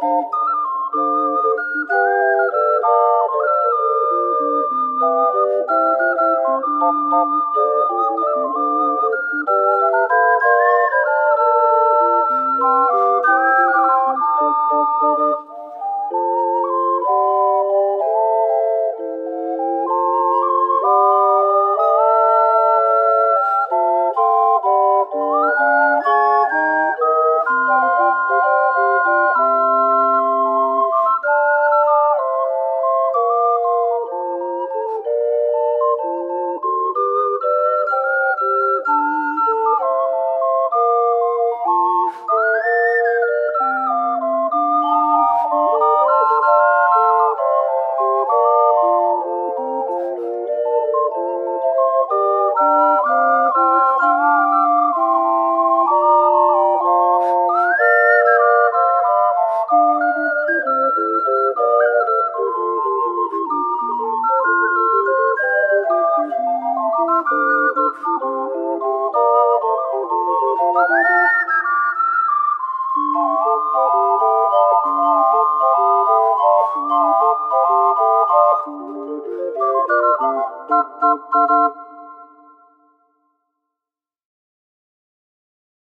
Música